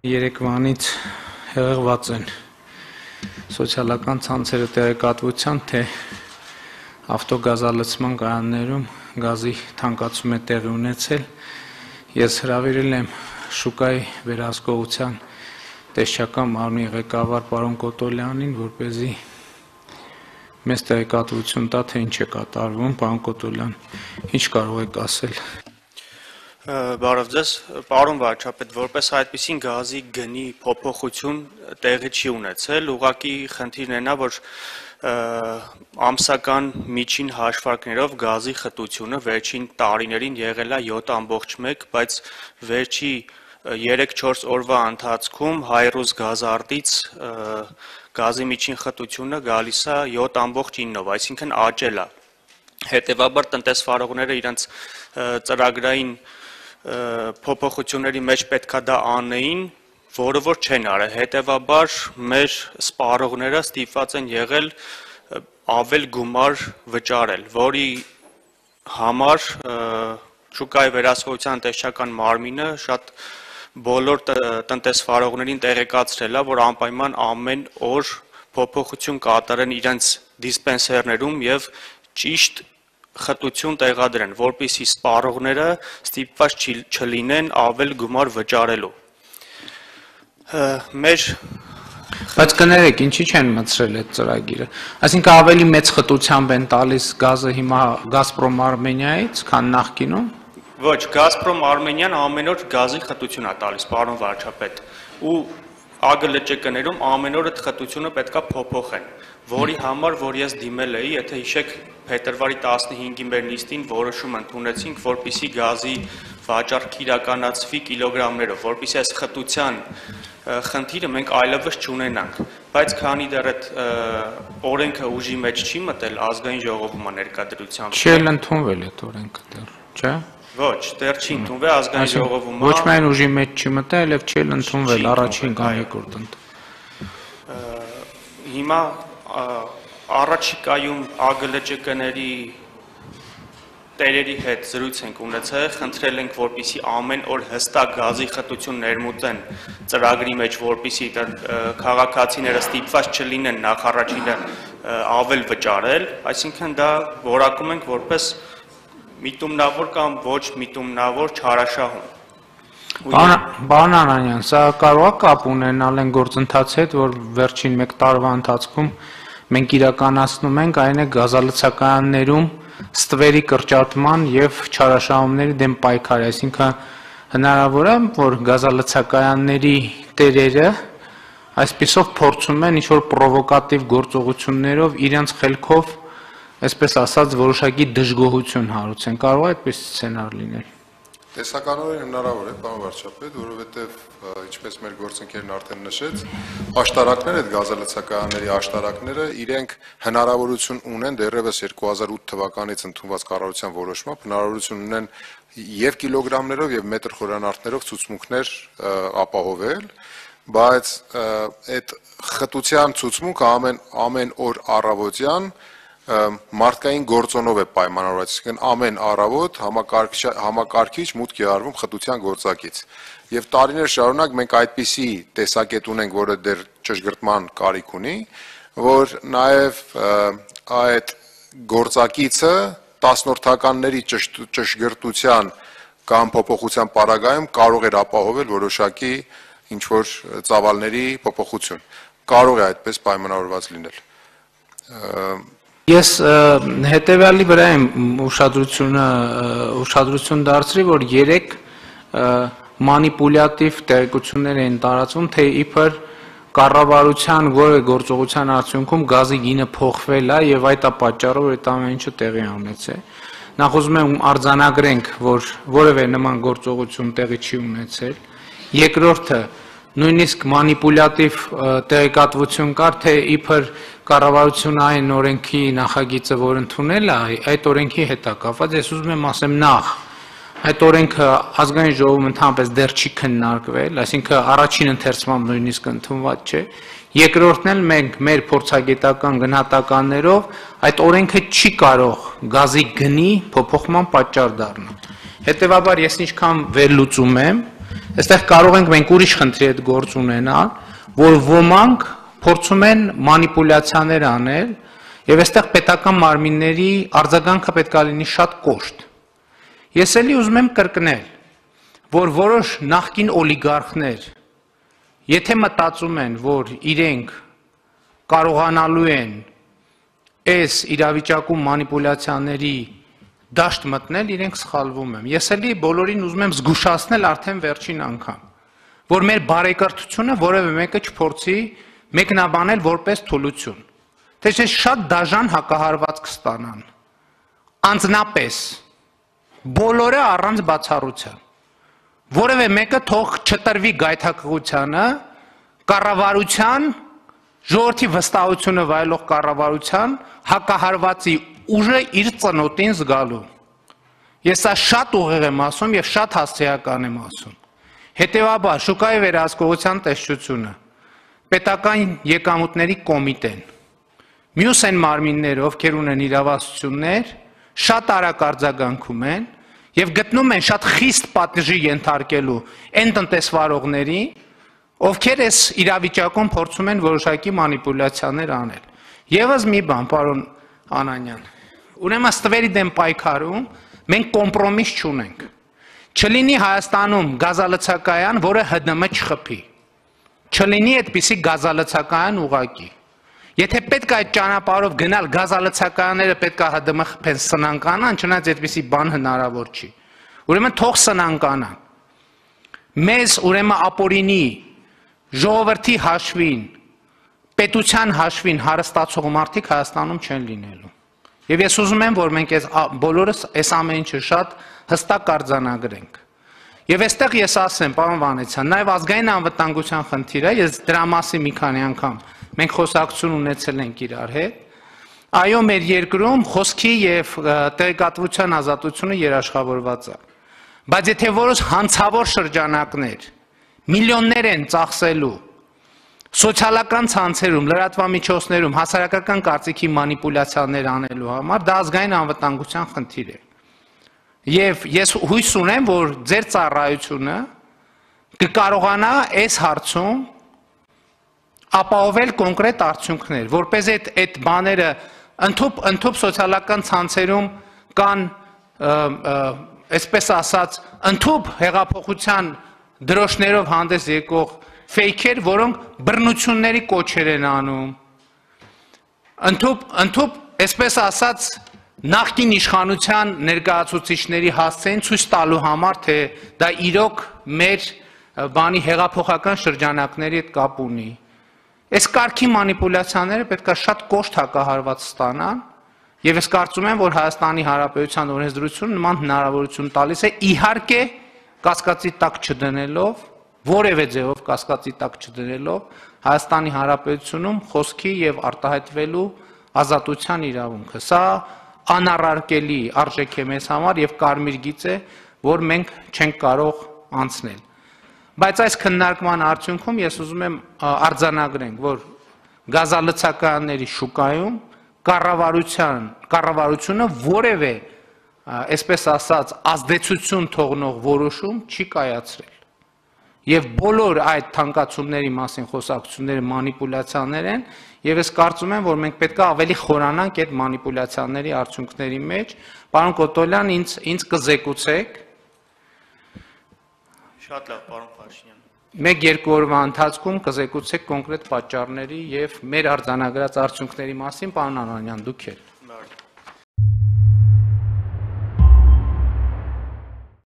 Երեկվանից հեղեղված են սոցիալական ցանցերը տեղեկատվության, թե ավտոգազալցման կայաններում գազի թանկացում է տեղի ունեցել։ Ես հրավիրել եմ շուկայի վերահսկողության տեսչական մարմնի ղեկավար պարոն Կոտոլյանին, որ เป զի մեզ տեղեկատվություն տա, թե ինչ է կատարվում, պարոն Կոտոլյան, ինչ կարող եք ասել։ Բարև ձեզ, պարոն վարչապետ, որպես այդպեսին գազի գնի փոփոխություն տեղի չի ունեցել, ուղղակի խնդիրն է նա, որ ամսական միջին հաշվարկներով գազի խտությունը վերջին տարիներին եղել է 7.1, բայց վերջի 3-4 օրվա ընթացքում Հայրուս գազարտից գազի միջին խտությունը գալիս է 7.9-ով, այսինքն աճել է։ Հետևաբար տնտեսվարողները իրենց ծրագրային փոփոխությունների մեջ պետքա դա անեին, որը որ չեն արել։ Հետևաբար մեր սպառողները ստիպված են եղել ավել գումար վճարել, որի համար շուկայի վերահսկողության տեսչական մարմինը շատ բոլոր տնտեսվարողներին տեղեկացրել է, որ անպայման ամեն օր փոփոխություն կատարեն իրենց դիսպենսերներում եւ ճիշտ խտություն տեղադրեն, որպիսի սպառողները ստիպված չլինեն ավել գումար վճարելու։ Մեր Բայց կներեք, ինչի չեն մցրել այդ ծրագիրը։ Այսինքն ավելի մեծ խտությամբ են տալիս գազը հիմա Գազպրոմ Արմենիայից, քան նախկինում։ Ոչ, Գազպրոմ Արմենիան ամեն օր գազի խտություն է տալիս, պարոն վարչապետ։ Ու ԱԳԼՃԿ-ներում ամեն օր այդ խտությունը պետքա փոփոխեն, որի համար որ ես դիմել էի, եթե հիշեք, փետրվարի 15-ի մեր նիստին որոշում ընդունեցինք, որպիսի գազի վաճառք իրականացվի կիլոգրամներով, որպիսի այս խտության խնդիրը մենք այլևս չունենանք, բայց քանի դեռ այդ օրենքը ուժի մեջ չի մտել ազգային ժողովում ներկայդրությամբ։ Չի ընդունվել այդ օրենքը դեռ, չէ՞։ Ոչ, դեռ չի ընդունվել ազգային ժողովում։ Ոչ միայն ուժի մեջ չի մտել, այլև չի ընդունվել առաջին կամ երկրորդ ընդ։ Հիմա առաջիկայում ԱԳԼՃԿ-ների տերերի հետ զրույց ենք ունեցել, խնդրել ենք, որպիսի ամեն օր հստակ գազի խտություն ներմուծեն ծրագրի մեջ, որպիսի քաղաքացիները ստիպված չլինեն նախ առաջինը ավել վճարել, այսինքն դա որակում ենք որպես միտումնավոր կամ ոչ միտումնավոր չարաշահում։ Բան Անանյան, սա կարող է կապ ունենալ այն գործընթացի հետ, որ վերջին 1 տարվա ընթացքում մենք իրականացնում ենք այն է գազալցակայաններում ստվերի կրճատման եւ չարաշահումների դեմ պայքարը, այսինքն հնարավոր է, որ գազալցակայանների տերերը այսպիսով փորձում են ինչ-որ պրովոկատիվ գործողություններով իրենց խելքով այսպես ասած, որոշակի դժգոհություն հարուցեն։ Կարող է այդպես սցենար լինել։ Տեսականորեն հնարավոր է, պարոն վարչապետ, որովհետև ինչպես մեր գործընկերն արդեն նշեց, աշտարակները, այդ գազալցակայանների աշտարակները իրենք հնարավորություն ունեն դեռևս 2008 թվականից ընդունված կառավարության որոշմամբ հնարավորություն ունեն եւ կիլոգրամներով եւ մետր խորանարդներով ցուցմունքներ ապահովել, բայց այդ խտության ցուցմունքը ամեն ամեն օր առավոտյան մարդկային գործոնով է պայմանավորված, այսինքն ամեն առավոտ համակարգիչ համակարգիչ մուտք է արվում խտության գործակից։ Եվ տարիներ շարունակ մենք այդպիսի տեսակետ ունենք, որը դեռ ճշգրտման կարիք ունի, որ նաև այդ գործակիցը տասնորդականների ճշգրտության կամ փոփոխության պարագայում կարող էր ապահովել որոշակի ինչ որ ծավալների փոփոխություն։ Կարող է այդպես պայմանավորված լինել Ես հետեւյալի վրա եմ ուշադրությունը ուշադրություն դարձրի, որ 3 մանիպուլյատիվ տեղեկություններ են տարածվում, թե իբր կառավարության որևէ գործողության արդյունքում գազի գինը փոխվել է եւ այդ է պատճառը, որ այդ ամեն ինչը տեղի ունեցել։ Նախ ուզում եմ արձանագրենք, որ որևէ նման գործողություն տեղի չի ունեցել։ Երկրորդը նույնիսկ մանիպուլյատիվ տեղեկատվություն կար, թե իբր կառավարությունը այն օրենքի նախագիծը, որ ընդունել է, այդ օրենքի հետ է կապված, ես ուզում եմ ասեմ նախ, այդ օրենքը ազգային ժողովում ընդհանրապես դեռ չի քննարկվել, այսինքն առաջին ընթերցման նույնիսկ ընդունված չէ։ Երկրորդն էլ մենք մեր փորձագիտական գնահատականներով այդ օրենքը չի կարող գազի գնի փոփոխման պատճառ դառնալ։ Հետևաբար ես ինչքան վերլուծում եմ, այստեղ կարող ենք մենք ուրիշ խնդրի հետ գործ ունենալ, որ ոմանք փորձում են մանիպուլյացիաներ անել եւ այստեղ պետական մարմինների արձագանքը պետքա լինի շատ կոշտ։ Ես էլի ուզում եմ կրկնել, որ որոշ նախկին օլիգարխներ եթե մտածում են, որ իրենք կարողանալու են այս իրավիճակում մանիպուլյացիաների դաշտ մտնել, իրենք սխալվում են։ Ես էլի բոլորին ուզում եմ զգուշացնել արդեն վերջին անգամ, որ մեր բարեկրթությունը որևէ մեկը չփորձի մեկնաբանել որպես թուլություն։ Թե չէ շատ դաժան հակահարված կստանան։ Անձնապես բոլորը առանց բացառության։ Որևէ մեկը թող չտրվի գայթակղությանը, կառավարության ժողովրդի վստահությունը վայելող կառավարության հակահարվածի ուժը իր ծնոտին զգալու։ Ես սա շատ ուղիղ եմ ասում եւ շատ հասցեական եմ ասում։ Հետևաբար շուկայի վերահսկողության տեսչությունը պետական եկամուտների կոմիտեն մյուս են մարմինները, ովքեր ունեն իրավասություններ, շատ արագ արձագանքում են եւ գտնում են շատ խիստ պատժի ենթարկելու այն տնտեսվարողների, ովքեր այս իրավիճակում փորձում են որոշակի մանիպուլյացիաներ անել։ Եվս մի բան, պարոն Անանյան, Ուրեմն ստվերի դեմ պայքարում մենք կոմպրոմիս չունենք։ Չլինի Հայաստանում գազալցակայան, որը ՀԴՄ չխփի։ Չլինի այդպիսի գազալցակայան ուղակի։ Եթե պետք է այդ ճանապարհով գնալ գազալցակայանները պետք է ՀԴՄ խփեն սնանկանան, չնայած այդպիսի բան հնարավոր չի։ Ուրեմն թող սնանկանան։ Մեզ ուրեմն ապորինի ժողովրդի հաշվին, պետության հաշվին հարստացող մարդիկ Հայաստանում չեն լինելու։ Եվ ես ուզում եմ, որ մենք այս բոլորս այս ամեն ինչը շատ հստակ արձանագրենք։ Եվ այստեղ ես ասեմ, պարոն Վանեցյան, նաև ազգային անվտանգության խնդիրը, ես դրա մասին մի քանի անգամ մենք խոսակցություն ունեցել ենք իրար հետ։ Այո, մեր երկրում խոսքի եւ տեղեկատվության ազատությունը երաշխավորված է։ Բայց եթե որոշ հանցավոր շրջանակներ միլիոններ են ծախսելու սոցիալական ցանցերում, լրատվամիջոցներում հասարակական կարծիքի մանիպուլյացիաներ անելու համար դա ազգային անվտանգության խնդիր է։ Եվ ես հույս ունեմ, որ ձեր ծառայությունը կկարողանա այս հարցում ապահովել կոնկրետ արդյունքներ, որ เป զ այդ այդ բաները ընդཐུպ ընդཐུպ սոցիալական ցանցերում կան այսպես ասած ընդཐུպ հեղափոխության դրոշներով հանդես եկող ֆեյքեր, որոնք բռնությունների կոչեր են անում։ Ընթոփ ընթոփ, այսպես ասած, նախկին իշխանության ներկայացուցիչների հասցեն ցույց տալու համար, թե դա իրոք մեր բանի հեղափոխական շրջանակների հետ կապ ունի։ Այս կարգի մանիպուլյացիաները պետքա շատ կոշտ հակահարված ստանան, եւ ես կարծում եմ, որ Հայաստանի Հանրապետության օրենսդրությունը նման հնարավորություն տալիս է իհարկե կասկածի տակ չդնելով որևէ ձևով կասկածի տակ չդնելով Հայաստանի Հանրապետությունում խոսքի եւ արտահայտվելու ազատության իրավունքը։ Սա անառարկելի արժեք է մեզ համար եւ կարմիր գիծ է, որ մենք չենք կարող անցնել։ Բայց այս քննարկման արդյունքում ես ուզում եմ արձանագրենք, որ գազալցականների շուկայում կառավարության կառավարությունը որևէ այսպես ասած ազդեցություն թողնող որոշում չի կայացրել եւ բոլոր այդ թանկացումների մասին խոսակցությունները մանիպուլյացիաներ են եւ ես կարծում եմ որ մենք պետք է ավելի խորանանք այդ մանիպուլյացիաների արդյունքների մեջ պարոն Կոտոլյան ինձ ինձ կզեկուցեք Շատ լավ պարոն Փաշինյան մեկ-երկու օրվա ընթացքում կզեկուցեք կոնկրետ պատճառների եւ մեր արձանագրած արդյունքների մասին, պարոն Անանյան, դուք եք։